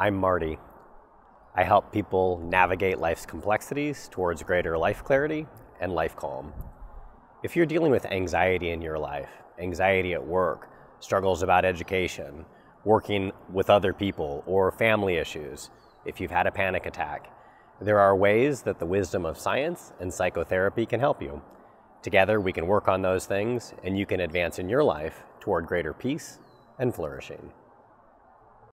I'm Marty. I help people navigate life's complexities towards greater life clarity and life calm. If you're dealing with anxiety in your life, anxiety at work, struggles about education, working with other people, or family issues, if you've had a panic attack, there are ways that the wisdom of science and psychotherapy can help you. Together, we can work on those things and you can advance in your life toward greater peace and flourishing.